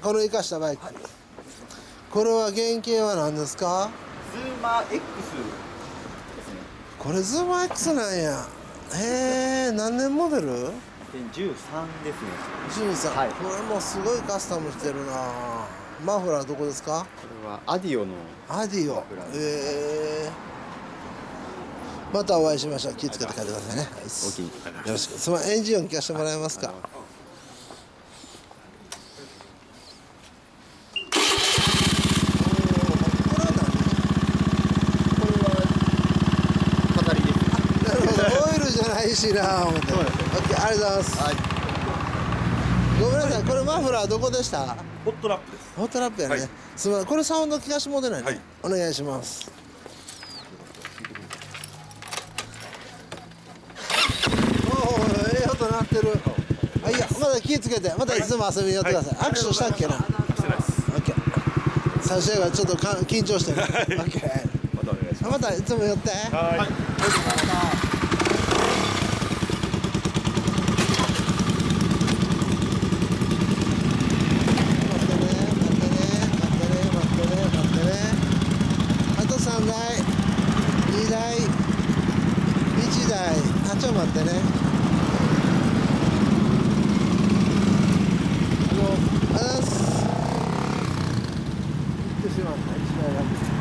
このイカしたバイク、これは原型は何ですか？ズーマー X ですね。これズーム X なんや。へえ何年モデル？2013ですね。ジミーさん、はい。これもすごいカスタムしてるな。マフラーどこですか？これはアディオのアディオ。ええ。またお会いしましょう。気をつけて帰ってくださいね。はい。よろしく。すまんエンジン音聞かせてもらえますかおーこれはこれは飾りです何なるほどオイルじゃないしな思って。そうなんですオッケーありがとうございます。はい。ごめんなさいこれマフラーどこでした？ホットラップです。ホットラップやね、はい。すみませんこれサウンド聞かしてもらえないね、はい。お願いします。おおええ音鳴ってる。あいやまだ気ぃつけて。またい。つでも遊びに寄ってください、握手したっけな？してないです。オッケー最初やからちょっとか緊張してる。オッケーまたお願いします。あまたいつも寄って。はい3台2台1台。あちょ待ってね。あのあざす。行ってしまった1台が。